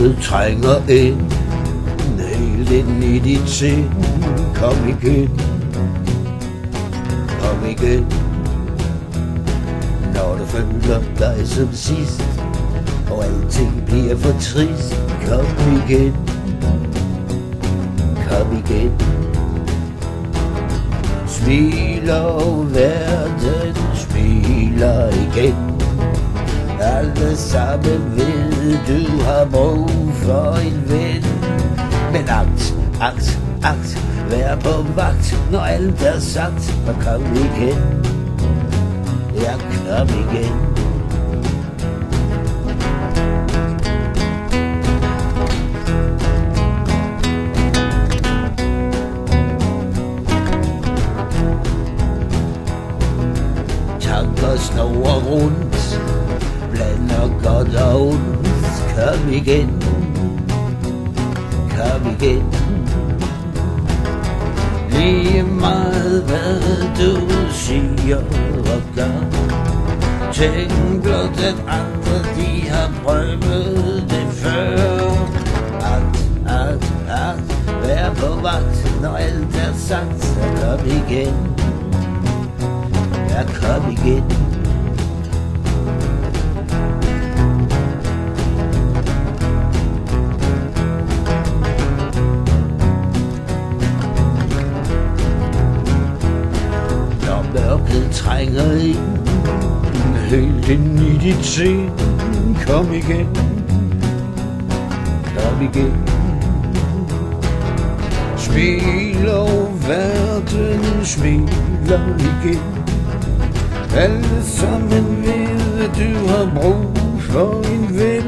mørket trænger ind. Helt ind i dit sind. Kom igen. Kom igen. Når du føler dig som sidst Og alting bliver for trist Kom igen. Kom igen. Smiler og verden Smiler igen. Alle sammen ved, ved, du har brug for en ven. Men agt, agt, agt, vær på vagt, når alt er sagt, og kom igen. Ja, kom igen. Tanker snor rundt, blander godt og ondt. Kom igen, kom igen. Lige meget hvad du siger og gør. Tænk blot at andre de har prøvet det før. At, at, at være på vagt, når alt er sagt, så kom igen. Ja, kom igen. Mørket trænger ind. Helt ind i dit sind. Kom igen. Kom igen. Smil og verden Smiler igen. Alle sammen ved at du har brug for en ven.